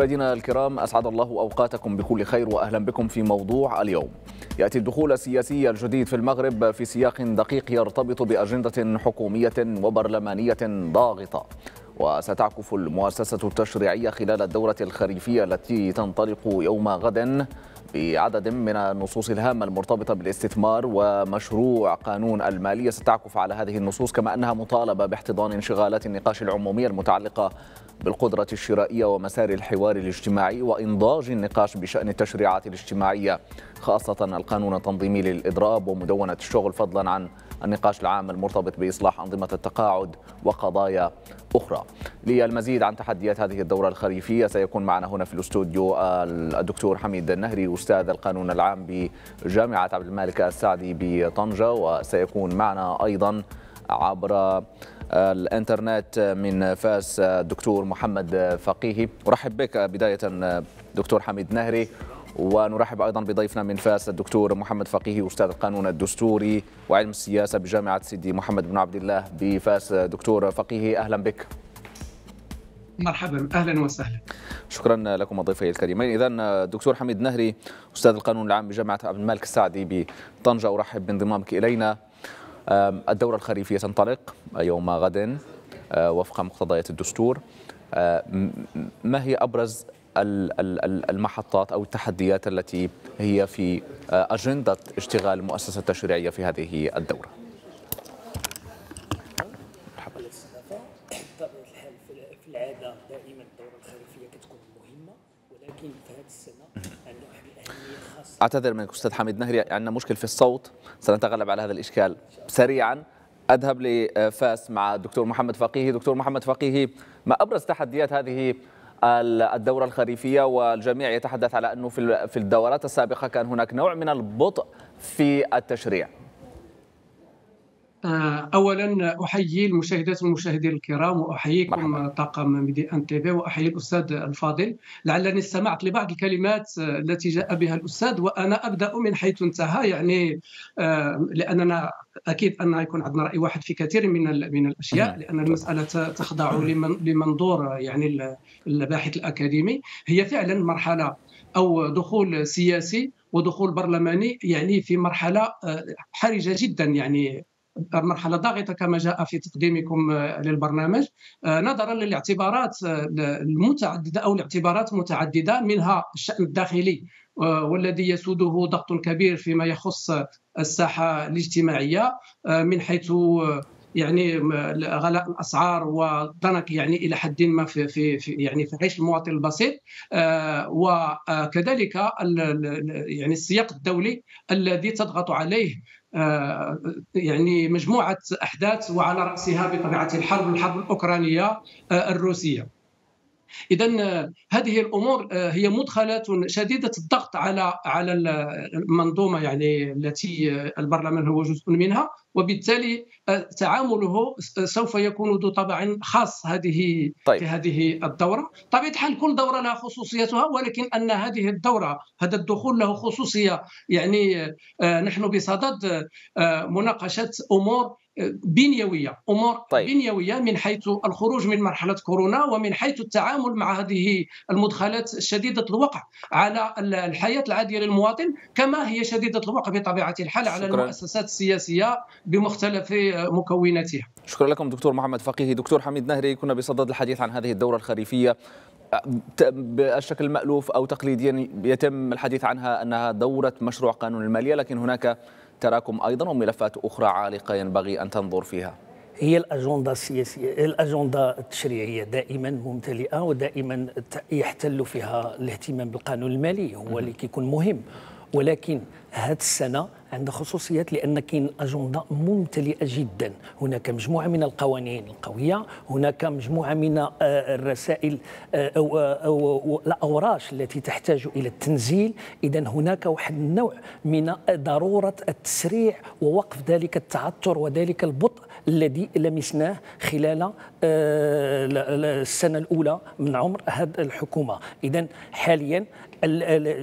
مشاهدينا الكرام أسعد الله أوقاتكم بكل خير وأهلا بكم في موضوع اليوم. يأتي الدخول السياسي الجديد في المغرب في سياق دقيق يرتبط بأجندة حكومية وبرلمانية ضاغطة. وستعكف المؤسسة التشريعية خلال الدورة الخريفية التي تنطلق يوم غد بعدد من النصوص الهامة المرتبطة بالاستثمار ومشروع قانون المالية ستعكف على هذه النصوص كما أنها مطالبة باحتضان انشغالات النقاش العمومية المتعلقة بالقدرة الشرائية ومسار الحوار الاجتماعي وإنضاج النقاش بشأن التشريعات الاجتماعية خاصة القانون التنظيمي للإضراب ومدونة الشغل فضلا عن النقاش العام المرتبط بإصلاح أنظمة التقاعد وقضايا أخرى. للمزيد عن تحديات هذه الدورة الخريفية سيكون معنا هنا في الاستوديو الدكتور حميد النهري أستاذ القانون العام بجامعة عبد المالك السعدي بطنجة وسيكون معنا أيضا عبر الانترنت من فاس الدكتور محمد فقيهي ارحب بك بداية دكتور حميد نهري ونرحب أيضا بضيفنا من فاس الدكتور محمد فقيهي أستاذ القانون الدستوري وعلم السياسة بجامعة سيدي محمد بن عبد الله بفاس. دكتور فقيهي أهلا بك. مرحبا أهلا وسهلا. شكرا لكم ضيفي الكريمين. اذا دكتور حميد نهري أستاذ القانون العام بجامعة عبد الملك السعدي بطنجة. أرحب بانضمامك إلينا. الدورة الخريفية تنطلق يوم غد وفق مقتضيات الدستور. ما هي أبرز المحطات أو التحديات التي هي في أجندة اشتغال المؤسسة التشريعية في هذه الدورة في العاده دائما الدوره الخريفيه كتكون مهمه ولكن في هذه السنة عندنا واحد الاهميه خاصه أعتذر منك أستاذ حميد نهري عندنا مشكل في الصوت سنتغلب على هذا الإشكال سريعا. أذهب لفاس مع الدكتور محمد فقيهي دكتور محمد فقيهي ما أبرز تحديات هذه الدورة الخريفية؟ والجميع يتحدث على أنه في الدورات السابقة كان هناك نوع من البطء في التشريع. اولا أحيي المشاهدات والمشاهدين الكرام وأحييكم طاقم Medi 1 TV وأحيي الأستاذ الفاضل. لعلني استمعت لبعض الكلمات التي جاء بها الأستاذ وأنا أبدأ من حيث انتهى يعني لأننا أكيد أن يكون عندنا رأي واحد في كثير من من الأشياء لأن المسألة تخضع لمنظور يعني الباحث الأكاديمي. هي فعلا مرحلة أو دخول سياسي ودخول برلماني يعني في مرحلة حرجة جدا يعني مرحلة ضاغطة كما جاء في تقديمكم للبرنامج. نظرا للاعتبارات المتعددة أو الاعتبارات متعددة منها الشأن الداخلي والذي يسوده ضغط كبير فيما يخص الساحة الاجتماعية من حيث يعني غلاء الأسعار وضنك يعني إلى حد ما في في, في يعني في عيش المواطن البسيط. وكذلك يعني السياق الدولي الذي تضغط عليه يعني مجموعة أحداث وعلى رأسها بطبيعة الحرب الحرب الأوكرانية الروسية. اذا هذه الأمور هي مدخلات شديدة الضغط على على المنظومة يعني التي البرلمان هو جزء منها وبالتالي تعامله سوف يكون ذو طبع خاص هذه طيب. في هذه الدورة طبيعة الحال كل دورة لها خصوصيتها ولكن أن هذه الدورة هذا الدخول له خصوصية يعني نحن بصدد مناقشة أمور بنيوية أمور طيب. بنيوية من حيث الخروج من مرحلة كورونا ومن حيث التعامل مع هذه المدخلات شديدة الوقع على الحياة العادية للمواطن كما هي شديدة الوقع بطبيعة الحال على. المؤسسات السياسية بمختلف مكوناتها شكرا لكم دكتور محمد فقيهي دكتور حميد نهري كنا بصدد الحديث عن هذه الدورة الخريفية بالشكل المألوف أو تقليديا يتم الحديث عنها أنها دورة مشروع قانون المالية لكن هناك تراكم أيضا وملفات أخرى عالقة ينبغي أن تنظر فيها. هي الأجندة السياسية الأجندة التشريعية دائما ممتلئة ودائما يحتل فيها الاهتمام بالقانون المالي هو اللي كيكون مهم. ولكن هذه السنة عندها خصوصيات لأن كاين أجندة ممتلئة جدا. هناك مجموعة من القوانين القوية هناك مجموعة من الرسائل أو أو الأوراش التي تحتاج إلى التنزيل. اذا هناك واحد النوع من ضرورة التسريع ووقف ذلك التعثر وذلك البطء الذي لمسناه خلال السنة الأولى من عمر هذه الحكومة. اذا حاليا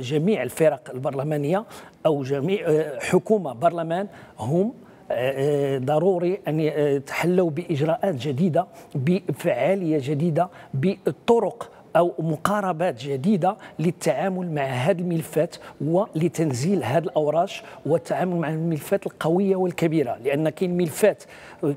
جميع الفرق البرلمانية أو جميع حكومة برلمان هم ضروري أن يتحلوا بإجراءات جديدة بفعالية جديدة بالطرق أو مقاربات جديدة للتعامل مع هذه الملفات ولتنزيل هذه الأوراش والتعامل مع الملفات القوية والكبيرة. لأن كاين ملفات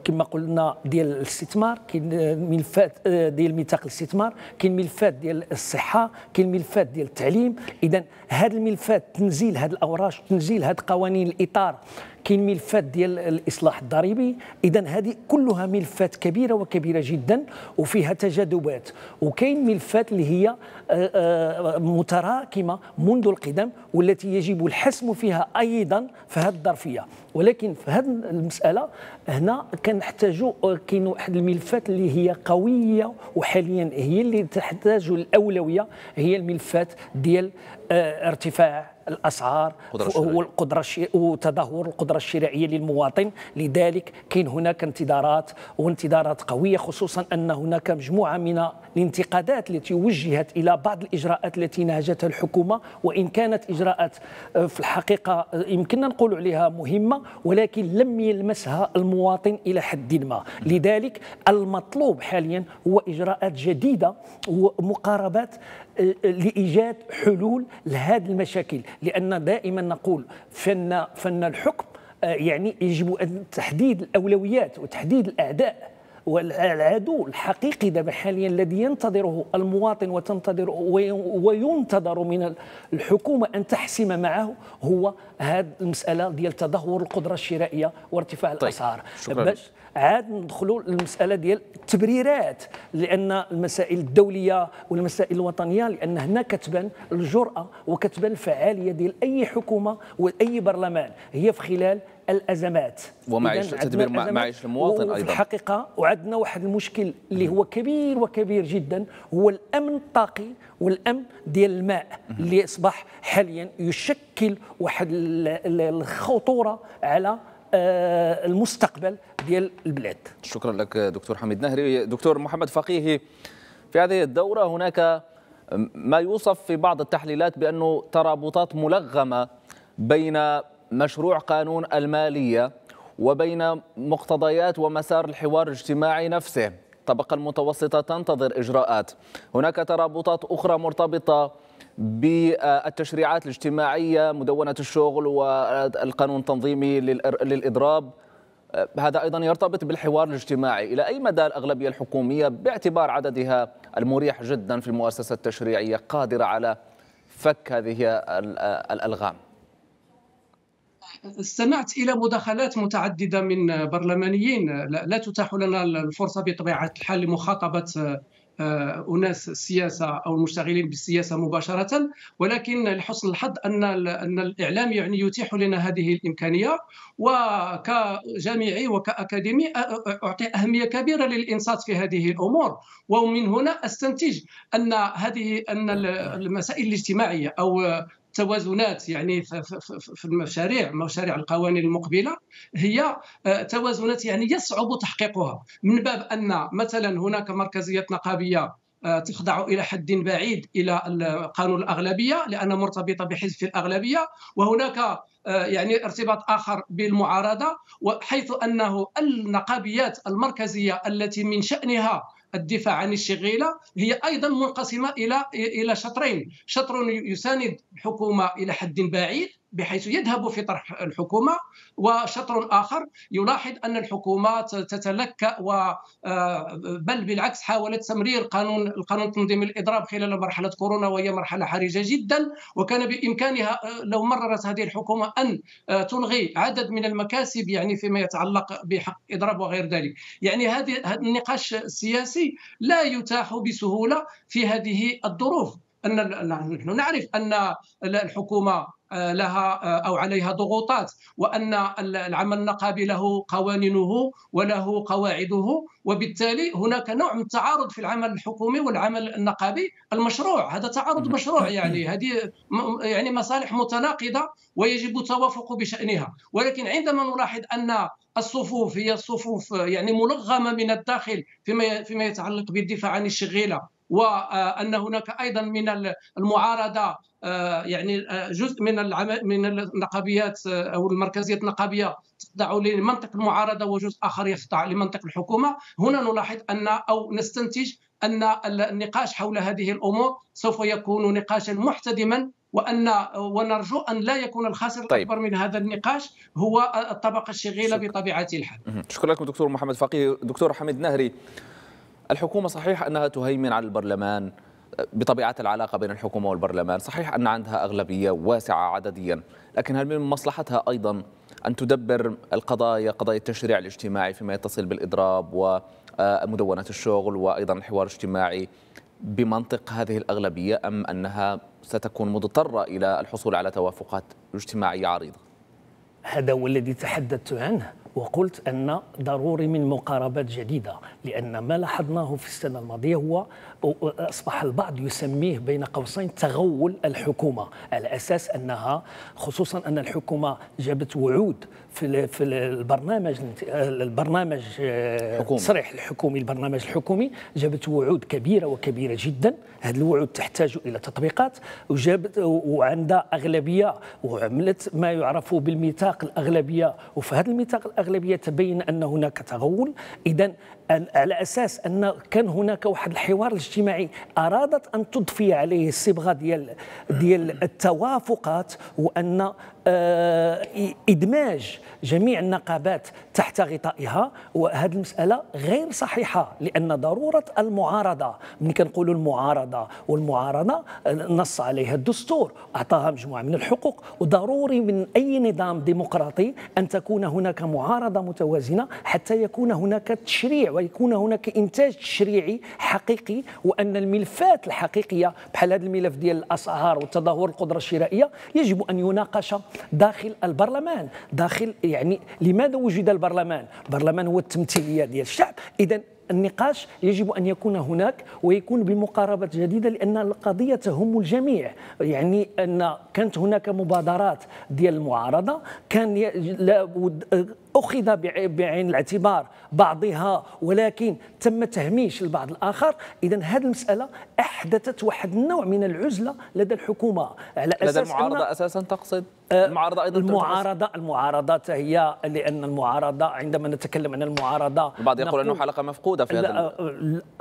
كما قلنا ديال الاستثمار كاين ملفات آه، ديال ميثاق الاستثمار كاين ملفات ديال الصحة كاين ملفات ديال التعليم. اذا هذه الملفات تنزيل هذه الأوراش تنزيل هذه قوانين الإطار كاين ملفات ديال الإصلاح الضريبي. اذا هذه كلها ملفات كبيرة وكبيرة جدا وفيها تجاذبات. وكاين ملفات اللي هي آه، آه، متراكمة منذ القدم والتي يجب الحسم فيها أيضا في هذه الظرفية. ولكن في هذه المسألة هنا كنحتاجوا كاين واحد الملفات اللي هي قوية وحاليا هي اللي تحتاج الأولوية هي الملفات ديال آه، ارتفاع الأسعار والقدره وتدهور القدرة الشرائيه للمواطن. لذلك كاين هناك انتظارات وانتظارات قوية خصوصا أن هناك مجموعة من الانتقادات التي وجهت إلى بعض الإجراءات التي نهجتها الحكومة. وإن كانت إجراءات آه، في الحقيقة آه، يمكننا نقول عليها مهمة ولكن لم يلمسها المواطن إلى حد ما. لذلك المطلوب حاليا هو إجراءات جديدة ومقاربات آه، لإيجاد حلول لهذه المشاكل. لأن دائما نقول فن فن الحكم يعني يجب تحديد الأولويات وتحديد الأعداء. والعدو الحقيقي دابا حاليا الذي ينتظره المواطن وتنتظر وينتظر من الحكومة أن تحسم معه هو هذه المسألة ديال تدهور القدرة الشرائية وارتفاع طيب. الأسعار باش عاد ندخلوا للمسألة ديال التبريرات لأن المسائل الدولية والمسائل الوطنية لأن هنا كتبان الجرأة وكتبان الفعالية ديال أي حكومة وأي برلمان هي في خلال الأزمات. ومعيش تدبير معيش المواطن أيضا. في الحقيقة وعندنا واحد المشكل اللي هو كبير وكبير جدا هو الأمن الطاقي والأمن ديال الماء اللي أصبح حاليا يشكل واحد الخطورة على آه، المستقبل ديال البلاد. شكرا لك دكتور حميد نهري. دكتور محمد فقيهي في هذه الدورة هناك ما يوصف في بعض التحليلات بأنه ترابطات ملغمة بين مشروع قانون المالية وبين مقتضيات ومسار الحوار الاجتماعي نفسه. الطبقة المتوسطة تنتظر إجراءات. هناك ترابطات أخرى مرتبطة بالتشريعات الاجتماعية مدونة الشغل والقانون التنظيمي للإضراب. هذا أيضا يرتبط بالحوار الاجتماعي. إلى أي مدى الأغلبية الحكومية باعتبار عددها المريح جدا في المؤسسة التشريعية قادرة على فك هذه الألغام؟ استمعت إلى مداخلات متعددة من برلمانيين. لا تتاح لنا الفرصة بطبيعة الحال لمخاطبة آه، أناس السياسة أو المشتغلين بالسياسة مباشرة. ولكن لحسن الحظ أن أن الإعلام يعني يتيح لنا هذه الإمكانية. وكجامعي وكأكاديمي أعطي أهمية كبيرة للإنصات في هذه الأمور. ومن هنا أستنتج أن هذه أن المسائل الاجتماعية أو توازنات يعني في المشاريع مشاريع القوانين المقبلة هي آه، توازنات يعني يصعب تحقيقها. من باب أن مثلا هناك مركزيات نقابية آه، تخضع إلى حد بعيد إلى قانون الأغلبية لأنها مرتبطة بحزب في الأغلبية وهناك آه، يعني ارتباط آخر بالمعارضة وحيث أنه النقابيات المركزية التي من شأنها الدفاع عن الشغيلة هي أيضا منقسمة إلى إلى شطرين. شطر يساند الحكومة إلى حد بعيد بحيث يذهب في طرح الحكومة وشطر آخر يلاحظ أن الحكومة تتلكأ و آه، بل بالعكس حاولت تمرير قانون القانون تنظيم الإضراب خلال مرحلة كورونا وهي مرحلة حرجة جدا وكان بإمكانها آه، لو مررت هذه الحكومة أن آه، تلغي عدد من المكاسب يعني فيما يتعلق بحق إضراب وغير ذلك. يعني هذه النقاش السياسي لا يتاح بسهولة في هذه الظروف. أن نحن نعرف أن الحكومة لها آه، أو عليها ضغوطات وأن العمل النقابي له قوانينه وله قواعده وبالتالي هناك نوع من التعارض في العمل الحكومي والعمل النقابي المشروع. هذا تعارض مشروع يعني. هذه يعني مصالح متناقضة ويجب التوافق بشأنها. ولكن عندما نلاحظ أن الصفوف هي الصفوف يعني ملغمة من الداخل فيما فيما يتعلق بالدفاع عن الشغيلة وأن هناك أيضا من المعارضة آه، يعني آه، جزء من من النقابيات آه، أو المركزيات النقابية تخضع لمنطق المعارضة وجزء آخر يخضع لمنطق الحكومة هنا نلاحظ أن أو نستنتج أن النقاش حول هذه الأمور سوف يكون نقاشا محتدما وأن ونرجو أن لا يكون الخاسر طيب. الأكبر من هذا النقاش هو الطبقة الشغيلة. بطبيعة الحال. شكرا لكم دكتور محمد فقيه، دكتور حميد نهري الحكومة صحيح أنها تهيمن على البرلمان بطبيعة العلاقة بين الحكومة والبرلمان، صحيح أن عندها أغلبية واسعة عدديا، لكن هل من مصلحتها أيضا أن تدبر القضايا قضايا التشريع الاجتماعي فيما يتصل بالإضراب ومدونة الشغل وأيضا الحوار الاجتماعي بمنطق هذه الأغلبية أم أنها ستكون مضطرة إلى الحصول على توافقات اجتماعية عريضة؟ هذا هو الذي تحدثت عنه وقلت أن ضروري من مقاربات جديدة لأن ما لاحظناه في السنة الماضية هو أصبح البعض يسميه بين قوسين تغول الحكومة على أساس أنها خصوصا أن الحكومة جابت وعود في في البرنامج البرنامج التصريح الحكومي البرنامج الحكومي جابت وعود كبيرة وكبيرة جدا. هذه الوعود تحتاج إلى تطبيقات وجابت وعندها أغلبية وعملت ما يعرف بالميثاق الأغلبية. وفي هذا الميثاق الأغلبية تبين أن هناك تغول. إذا على أساس أن كان هناك واحد الحوار الاجتماعي أرادت أن تضفي عليه الصبغة ديال ديال التوافقات وأن آه، إدماج جميع النقابات تحت غطائها وهذه المسألة غير صحيحة لأن ضرورة المعارضة. ملي كنقولوا المعارضة والمعارضه نص عليها الدستور أعطاها مجموعة من الحقوق وضروري من أي نظام ديمقراطي أن تكون هناك معارضة متوازنة حتى يكون هناك تشريع ويكون هناك إنتاج تشريعي حقيقي وأن الملفات الحقيقية بحال هذا الملف ديال الأسعار وتدهور القدرة الشرائية يجب أن يناقش داخل البرلمان داخل يعني لماذا وجد البرلمان؟ البرلمان هو التمثيلية ديال الشعب. إذا النقاش يجب أن يكون هناك ويكون بمقاربة جديدة لأن القضية تهم الجميع. يعني أن كانت هناك مبادرات ديال المعارضة. كان أخذ بعين الاعتبار بعضها ولكن تم تهميش البعض الآخر. اذا هذه المسألة أحدثت واحد النوع من العزلة لدى الحكومة. على أساس لدى المعارضة أساسا تقصد؟ آه، المعارضة أيضا المعارضه المعارضة هي لأن المعارضة عندما نتكلم عن المعارضة البعض يقول أنه حلقة مفقودة في هذا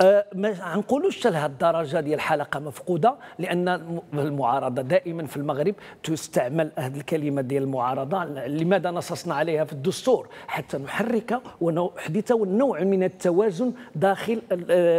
آه، ما نقولوش لهذه الدرجة ديال حلقة مفقودة لأن المعارضة دائما في المغرب تستعمل هذه الكلمة ديال المعارضة. لماذا نصصنا عليها في الدستور؟ حتى نحرك ونحدث نوع من التوازن داخل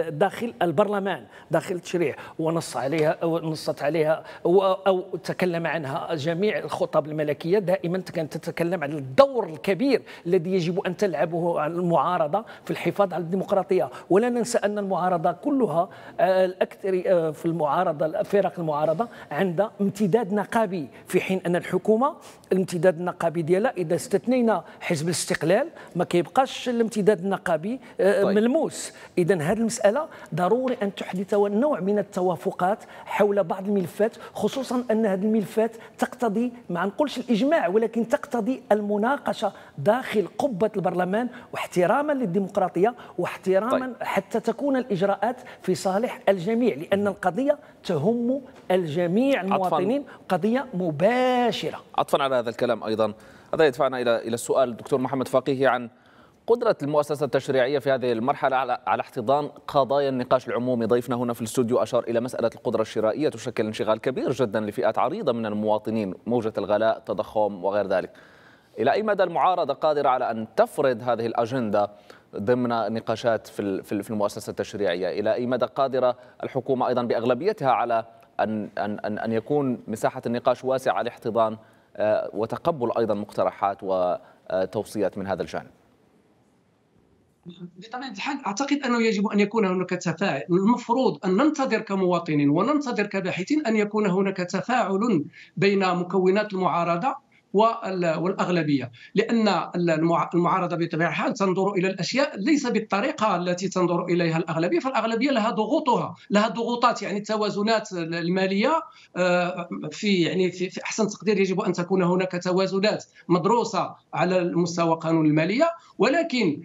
داخل البرلمان داخل التشريع. ونص عليها نصت عليها أو تكلم عنها جميع الخطب الملكية. دائما كانت تتكلم عن الدور الكبير الذي يجب أن تلعبه المعارضة في الحفاظ على الديمقراطية. ولا ننسى أن المعارضة كلها الأكثر في المعارضة الفرق المعارضة عندها امتداد نقابي في حين أن الحكومة الامتداد النقابي ديالها إذا استثنينا حزب الاستقلال ما كيبقاش الامتداد النقابي آه، طيب. ملموس اذا هذه المسألة ضروري أن تحدث نوع من التوافقات حول بعض الملفات خصوصا أن هذه الملفات تقتضي ما نقولش الإجماع ولكن تقتضي المناقشة داخل قبة البرلمان واحتراما للديمقراطية واحتراما طيب. حتى تكون الإجراءات في صالح الجميع لأن القضية تهم الجميع المواطنين قضيه مباشرة. عطفا على هذا الكلام أيضا. هذا يدفعنا إلى إلى السؤال الدكتور محمد فقيه عن قدرة المؤسسة التشريعية في هذه المرحلة على على احتضان قضايا النقاش العمومي. ضيفنا هنا في الاستوديو أشار إلى مسألة القدرة الشرائية تشكل انشغال كبير جدا لفئات عريضة من المواطنين موجة الغلاء التضخم وغير ذلك. إلى أي مدى المعارضة قادرة على أن تفرض هذه الأجندة ضمن نقاشات في في المؤسسة التشريعية؟ إلى أي مدى قادرة الحكومة أيضا بأغلبيتها على أن أن أن يكون مساحة النقاش واسعة لاحتضان آه، وتقبل أيضا مقترحات وتوصيات من هذا الجانب. بطبيعه الحال أعتقد أنه يجب أن يكون هناك تفاعل. المفروض أن ننتظر كمواطنين وننتظر كباحثين أن يكون هناك تفاعل بين مكونات المعارضة والأغلبية. لأن المعارضة بطبيعة الحال تنظر إلى الأشياء ليس بالطريقة التي تنظر إليها الأغلبية فالأغلبية لها ضغوطها لها ضغوطات يعني التوازنات المالية آه، في يعني في أحسن تقدير يجب أن تكون هناك توازنات مدروسة على المستوى قانون المالية. ولكن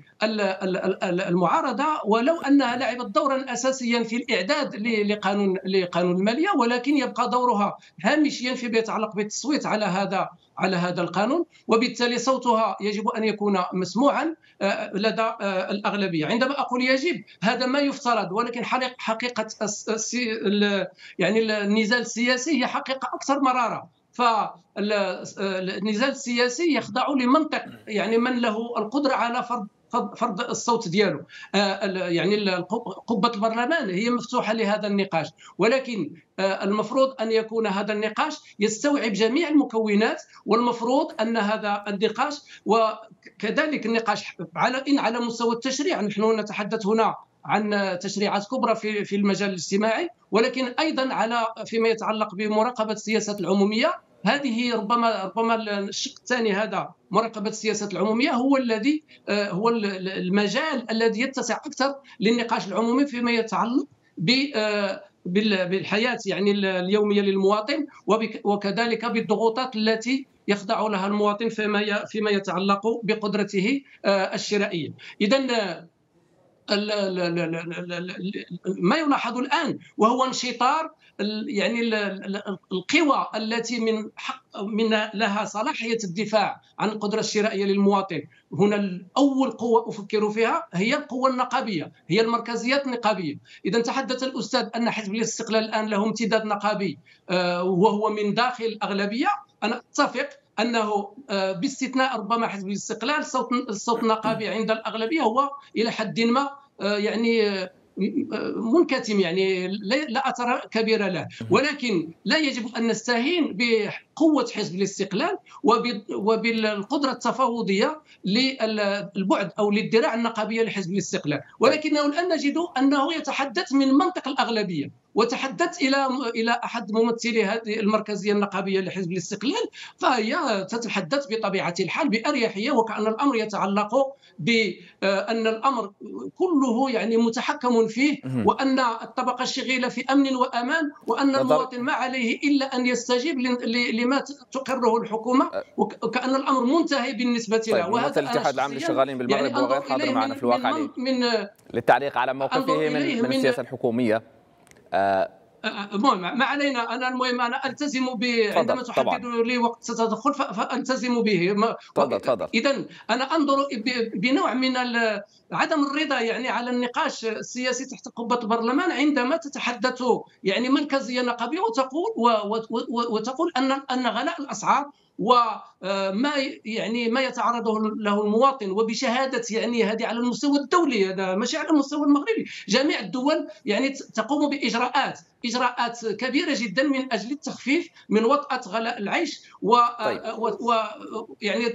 المعارضة ولو أنها لعبت دورا أساسيا في الإعداد لقانون لقانون المالية ولكن يبقى دورها هامشيا فيما يتعلق بالتصويت على هذا على هذا القانون وبالتالي صوتها يجب أن يكون مسموعا لدى الأغلبية. عندما أقول يجب هذا ما يفترض ولكن حقيقة يعني النزال السياسي هي حقيقة أكثر مرارة. فالنزال السياسي يخضع لمنطق يعني من له القدرة على فرض فرض الصوت ديالو. يعني قبة البرلمان هي مفتوحة لهذا النقاش. ولكن المفروض أن يكون هذا النقاش يستوعب جميع المكونات والمفروض أن هذا النقاش وكذلك النقاش على إن على مستوى التشريع نحن نتحدث هنا عن تشريعات كبرى في في المجال الاجتماعي ولكن أيضا على فيما يتعلق بمراقبة السياسات العمومية هذه ربما ربما الشق الثاني هذا مراقبة السياسات العمومية هو الذي آه، هو المجال الذي يتسع أكثر للنقاش العمومي فيما يتعلق آه، بالحياة يعني اليومية للمواطن وكذلك بالضغوطات التي يخضع لها المواطن فيما فيما يتعلق بقدرته آه، الشرائية. اذا ما يلاحظ الآن وهو انشطار يعني القوى التي من حق من لها صلاحيه الدفاع عن القدرة الشرائية للمواطن. هنا اول قوة أفكر فيها هي القوة النقابية هي المركزيات النقابية. إذا تحدث الأستاذ أن حزب الاستقلال الآن له امتداد نقابي آه، وهو من داخل الاغلبيه أنا أتفق أنه آه، باستثناء ربما حزب الاستقلال الصوت الصوت النقابي عند الأغلبية هو إلى حد ما آه، يعني منكتم يعني لا أثر كبير له. ولكن لا يجب أن نستهين بقوه حزب الاستقلال وبالقدرة التفاوضية للبعد أو للذراع النقابية لحزب الاستقلال. ولكنه الآن نجد أنه يتحدث من منطق الأغلبية وتحدثت إلى إلى أحد ممثلي هذه المركزية النقابية لحزب الاستقلال فهي تتحدث بطبيعة الحال بأريحية وكأن الأمر يتعلق بان الأمر كله يعني متحكم فيه وأن الطبقة الشغيلة في أمن وأمان وأن المواطن ما عليه إلا أن يستجيب لما تقره الحكومة وكأن الأمر منتهي بالنسبة له طيب وهذا الاتحاد العام للشغالين بالمغرب يعني وغير حاضر معنا في الواقع من, من للتعليق على موقفه من, من السياسة الحكومية. المهم ما علينا. أنا المهم أنا ألتزم ب عندما تحدد لي وقت ستدخل فألتزم به. تفضل تفضل. اذا أنا أنظر بنوع من عدم الرضا يعني على النقاش السياسي تحت قبة البرلمان عندما تتحدث يعني مركزيه نقابيه وتقول وتقول ان أن غلاء الأسعار وما يعني ما يتعرض له المواطن وبشهادة يعني هذه على المستوى الدولي هذا ماشي على المستوى المغربي. جميع الدول يعني تقوم بإجراءات إجراءات كبيرة جدا من أجل التخفيف من وطأة غلاء العيش و, طيب. و... و... يعني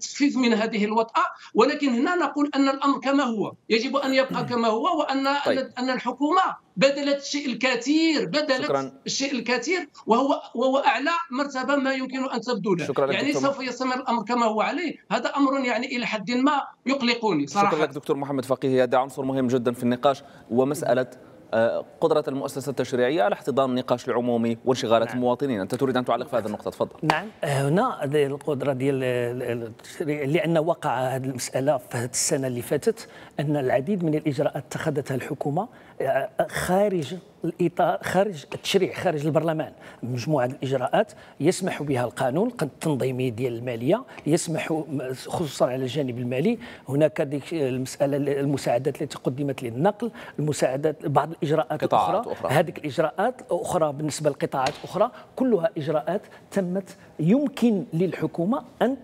تخفيف من هذه الوطأة. ولكن هنا نقول أن الأمر كما هو. يجب أن يبقى كما هو وأن طيب. أن الحكومة بذلت الشيء الكثير بذلت شكرا. الشيء الكثير وهو وهو أعلى مرتبة ما يمكن أن تبدو له يعني سوف يستمر الأمر كما هو عليه. هذا أمر يعني إلى حد ما يقلقني صراحة شكرا لك دكتور محمد فقيه. هذا عنصر مهم جدا في النقاش ومسألة قدرة المؤسسة التشريعية على احتضان النقاش العمومي وانشغالات نعم. المواطنين. أنت تريد أن تعلق في هذه النقطة تفضل. نعم. هنا القدرة ديال التشريع لأن وقع هذه المسألة في هذه السنة اللي فاتت أن العديد من الإجراءات اتخذتها الحكومة آه، خارج الاطار خارج التشريع خارج البرلمان. مجموعة الإجراءات يسمح بها القانون التنظيمي ديال المالية يسمح خصوصا على الجانب المالي. هناك ديك المسألة المساعدات التي قدمت للنقل المساعدات بعض الإجراءات الاخرى أخرى. هذه الإجراءات أخرى بالنسبة لقطاعات أخرى كلها إجراءات تمت. يمكن للحكومة أن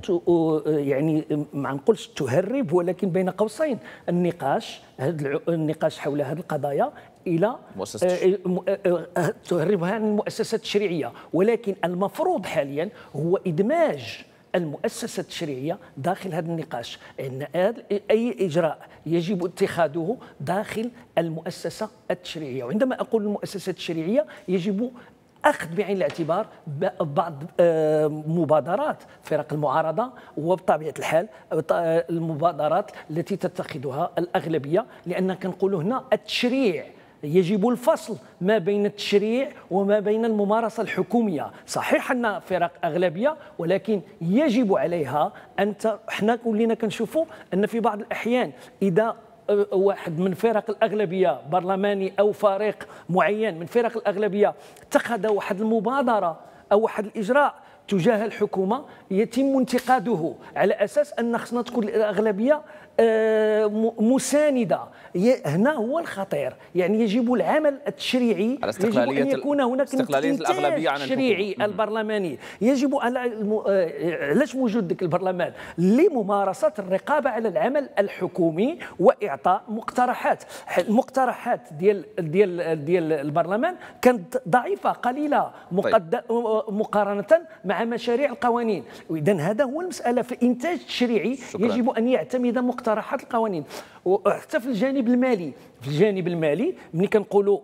يعني ما نقولش تهرب ولكن بين قوسين. النقاش هذا النقاش حول هذه القضايا إلى آه، آه، آه، تهربها عن المؤسسات التشريعية. ولكن المفروض حاليا هو إدماج المؤسسة التشريعية داخل هذا النقاش. أن أي إجراء يجب اتخاذه داخل المؤسسة التشريعية. وعندما أقول المؤسسة التشريعية يجب أخذ بعين الاعتبار بعض مبادرات فرق المعارضة وبطبيعة الحال المبادرات التي تتخذها الأغلبية لأن كنقول هنا التشريع يجب الفصل ما بين التشريع وما بين الممارسة الحكومية، صحيح أن فرق أغلبية ولكن يجب عليها أن حنا ولينا كنشوفوا أن في بعض الأحيان إذا واحد من فرق الأغلبية برلماني أو فريق معين من فرق الأغلبية اتخذ واحد المبادرة أو واحد الإجراء تجاه الحكومة يتم انتقاده على أساس أن خصنا تكون الأغلبية مساندة. هنا هو الخطير. يعني يجب العمل التشريعي على يجب أن يكون هناك استقلالية الأغلبية عن البرلماني. يجب آه، علاش موجود ذاك البرلمان؟ لممارسة الرقابة على العمل الحكومي وإعطاء مقترحات. المقترحات ديال ديال ديال البرلمان كانت ضعيفة قليلة طيب. مقارنة مع مشاريع القوانين. وإذا هذا هو المسألة. في الإنتاج التشريعي. يجب أن يعتمد مقترحات. القوانين وحتى في الجانب المالي. في الجانب المالي ملي كنقولوا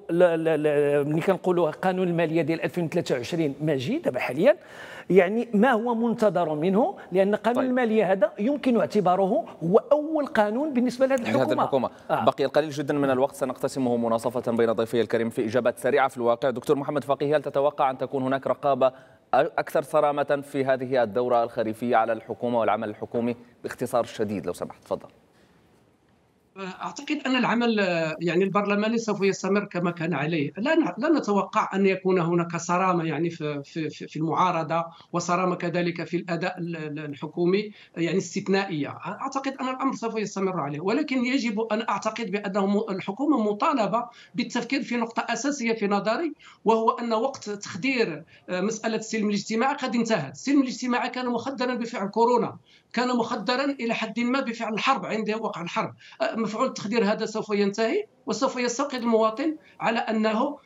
ملي كنقولوا قانون المالية ديال 2023 ماجي دابا حاليا يعني ما هو منتظر منه لأن قانون طيب. المالية هذا يمكن اعتباره هو أول قانون بالنسبة لهذه الحكومة, لهذه الحكومة. آه. بقي القليل جدا من الوقت سنقتسمه مناصفة بين ضيفي الكريم في إجابات سريعة في الواقع دكتور محمد فقيه هل تتوقع أن تكون هناك رقابة أكثر صرامة في هذه الدورة الخريفية على الحكومة والعمل الحكومي باختصار شديد لو سمحت تفضل أعتقد أن العمل يعني البرلماني سوف يستمر كما كان عليه. لا لا نتوقع أن يكون هناك صرامة يعني في في في المعارضة وصرامة كذلك في الأداء الحكومي يعني استثنائية. أعتقد أن الأمر سوف يستمر عليه. ولكن يجب أن أعتقد بان الحكومة مطالبة بالتفكير في نقطة أساسية في نظري وهو أن وقت تخدير مسألة السلم الاجتماعي قد انتهت. السلم الاجتماعي كان مخدرا بفعل كورونا كان مخدرا إلى حد ما بفعل الحرب عند وقع الحرب. مفعول التخدير هذا سوف ينتهي وسوف يستوقظ المواطن على أنه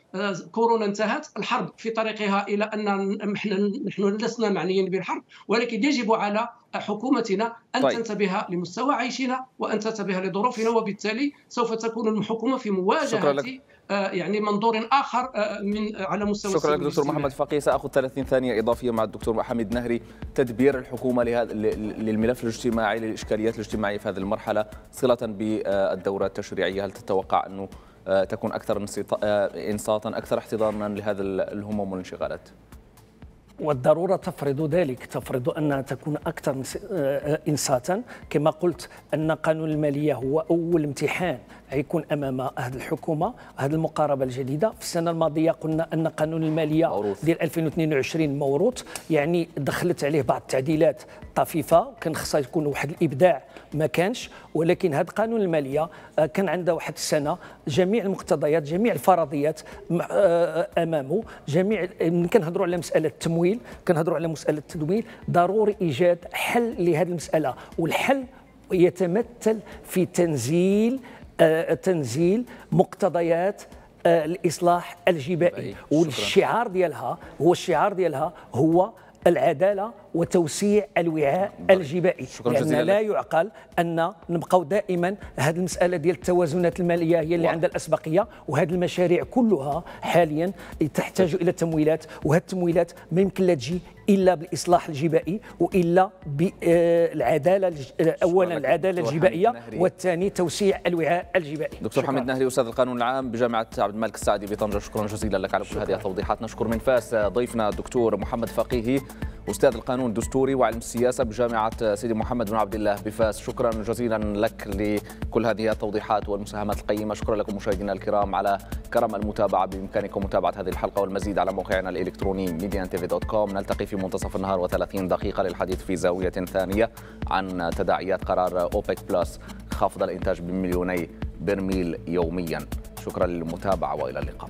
كورونا انتهت الحرب في طريقها إلى أن نحن نحن لسنا معنيين بالحرب ولكن يجب على حكومتنا أن طيب. تنتبه لمستوى عيشنا وأن تنتبه لظروفنا وبالتالي سوف تكون الحكومة في مواجهة آه، يعني منظور آخر آه، من على مستوى شكرا لك دكتور محمد فقيه ساخذ 30 ثانية إضافية مع الدكتور حميد نهري. تدبير الحكومة لهذا للملف الاجتماعي للإشكاليات الاجتماعية في هذه المرحلة صلة بالدورة التشريعية. هل تتوقع أنه آه، تكون أكثر إنصاتا أكثر احتضانا لهذا الهموم والانشغالات؟ والضرورة تفرض ذلك تفرض انها تكون أكثر إنصاتا كما قلت أن قانون المالية هو أول امتحان يكون أمام هذه الحكومة هذه المقاربة الجديدة. في السنة الماضية قلنا أن قانون المالية موروث. ديال 2022 موروث يعني دخلت عليه بعض التعديلات طفيفة. كان خصها يكون واحد الإبداع ما كانش ولكن هذا قانون المالية آه، كان عنده واحد السنة جميع المقتضيات جميع الفرضيات آه، أمامه. جميع كنهضروا على مسألة التمويل كنهضروا على مسألة التمويل ضروري إيجاد حل لهذه المسألة. والحل يتمثل في تنزيل آه، تنزيل مقتضيات آه، الإصلاح الجبائي. والشعار ديالها هو الشعار ديالها هو العدالة وتوسيع الوعاء الجبائي. شكرا لأن جزيلا لا يعقل أن نبقاو دائما هذه المسألة ديال التوازنات المالية هي اللي عندها الأسبقية وهذه المشاريع كلها حاليا تحتاج إلى تمويلات وهذه التمويلات ما يمكن لا تجي إلا بالإصلاح الجبائي وإلا بالعدالة اولا العدالة الجبائية والثاني توسيع الوعاء الجبائي. دكتور حميد نهري أستاذ القانون العام بجامعة عبد الملك السعدي بطنجه شكرا جزيلا لك على كل هذه التوضيحات. نشكر من فاس ضيفنا الدكتور محمد فقيهي أستاذ القانون الدستوري وعلم السياسة بجامعة سيدي محمد بن عبد الله بفاس. شكرا جزيلا لك لكل هذه التوضيحات والمساهمات القيمة. شكرا لكم مشاهدينا الكرام على كرم المتابعة. بإمكانكم متابعة هذه الحلقة والمزيد على موقعنا dot com نلتقي في منتصف النهار و30 دقيقة للحديث في زاوية ثانية عن تداعيات قرار أوبك بلس خفض الإنتاج بمليوني برميل يوميا. شكرا للمتابعة وإلى اللقاء.